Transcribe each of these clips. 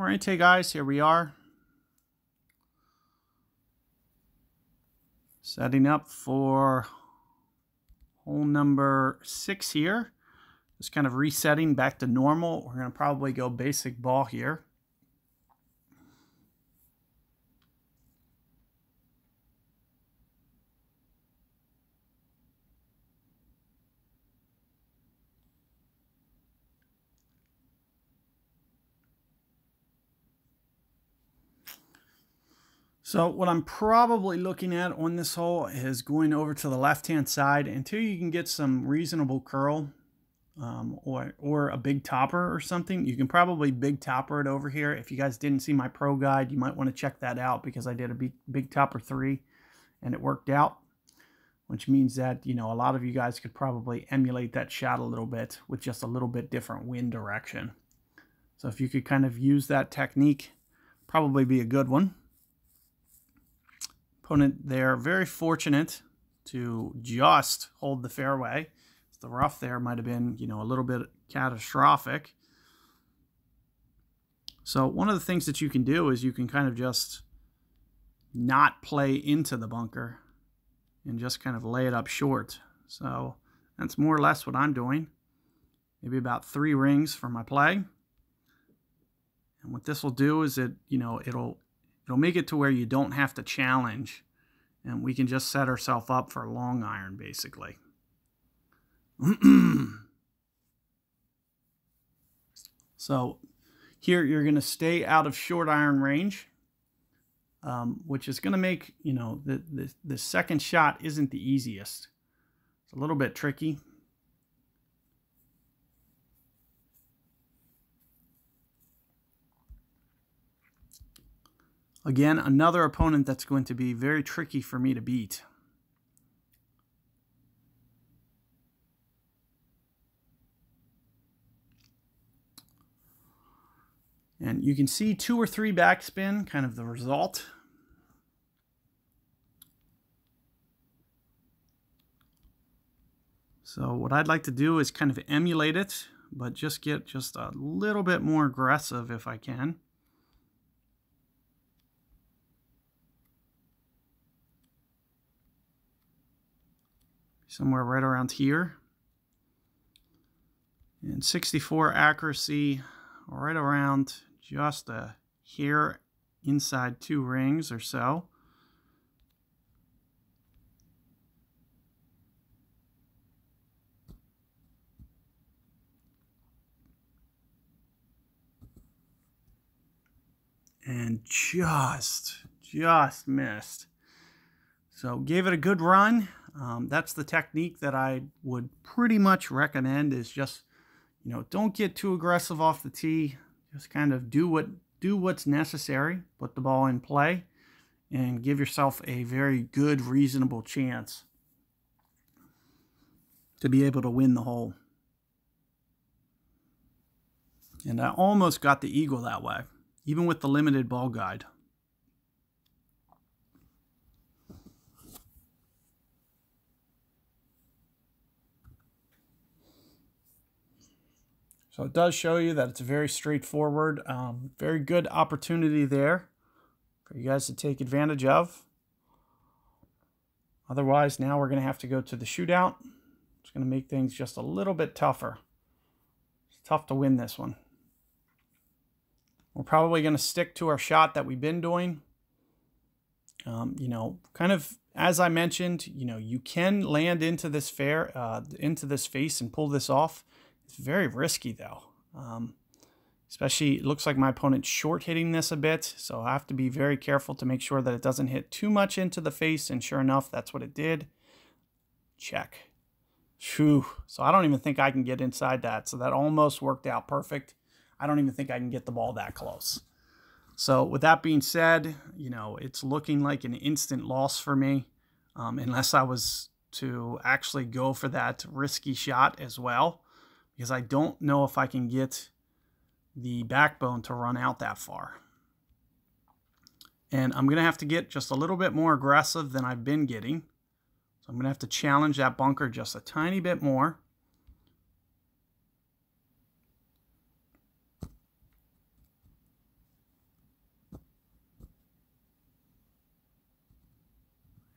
All right, hey guys, here we are. Setting up for hole number six here. Just kind of resetting back to normal. We're going to probably go basic ball here. So what I'm probably looking at on this hole is going over to the left-hand side until you can get some reasonable curl um, or, or a big topper or something. You can probably big topper it over here. If you guys didn't see my pro guide, you might want to check that out because I did a big, big topper three and it worked out, which means that, you know, a lot of you guys could probably emulate that shot a little bit with just a little bit different wind direction. So if you could kind of use that technique, probably be a good one opponent there very fortunate to just hold the fairway. The rough there might have been, you know, a little bit catastrophic. So one of the things that you can do is you can kind of just not play into the bunker and just kind of lay it up short. So that's more or less what I'm doing. Maybe about three rings for my play. And what this will do is it, you know, it'll It'll make it to where you don't have to challenge and we can just set ourselves up for a long iron basically. so here you're going to stay out of short iron range, um, which is going to make, you know, the, the, the second shot isn't the easiest. It's a little bit tricky. Again, another opponent that's going to be very tricky for me to beat. And you can see two or three backspin, kind of the result. So what I'd like to do is kind of emulate it, but just get just a little bit more aggressive if I can. Somewhere right around here. And 64 accuracy right around just a here inside two rings or so. And just, just missed. So gave it a good run. Um, that's the technique that I would pretty much recommend is just, you know, don't get too aggressive off the tee. Just kind of do what do what's necessary. Put the ball in play and give yourself a very good, reasonable chance to be able to win the hole. And I almost got the eagle that way, even with the limited ball guide. So it does show you that it's a very straightforward. Um, very good opportunity there for you guys to take advantage of. Otherwise, now we're going to have to go to the shootout. It's going to make things just a little bit tougher. It's tough to win this one. We're probably going to stick to our shot that we've been doing. Um, you know, kind of as I mentioned, you know, you can land into this fair, uh, into this face and pull this off. It's very risky though. Um, especially, it looks like my opponent's short hitting this a bit, so I have to be very careful to make sure that it doesn't hit too much into the face, and sure enough, that's what it did. Check. Phew. So I don't even think I can get inside that, so that almost worked out perfect. I don't even think I can get the ball that close. So with that being said, you know, it's looking like an instant loss for me, um, unless I was to actually go for that risky shot as well because I don't know if I can get the backbone to run out that far. And I'm going to have to get just a little bit more aggressive than I've been getting. So I'm going to have to challenge that bunker just a tiny bit more.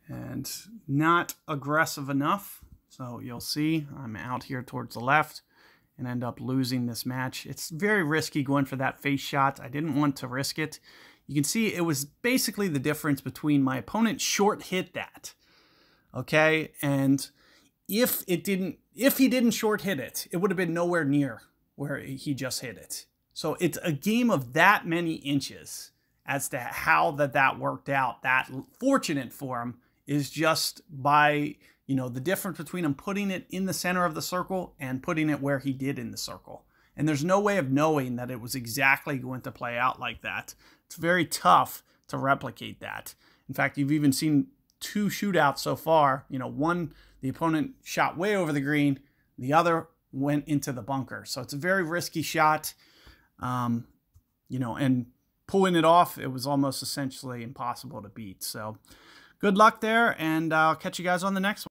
And not aggressive enough. So you'll see I'm out here towards the left and end up losing this match. It's very risky going for that face shot. I didn't want to risk it. You can see it was basically the difference between my opponent short hit that. Okay, and if it didn't if he didn't short hit it, it would have been nowhere near where he just hit it. So it's a game of that many inches as to how that that worked out. That fortunate for him is just by you know the difference between him putting it in the center of the circle and putting it where he did in the circle. And there's no way of knowing that it was exactly going to play out like that. It's very tough to replicate that. In fact, you've even seen two shootouts so far. You know, one the opponent shot way over the green, the other went into the bunker. So it's a very risky shot. Um, you know, and pulling it off, it was almost essentially impossible to beat. So good luck there, and I'll catch you guys on the next one.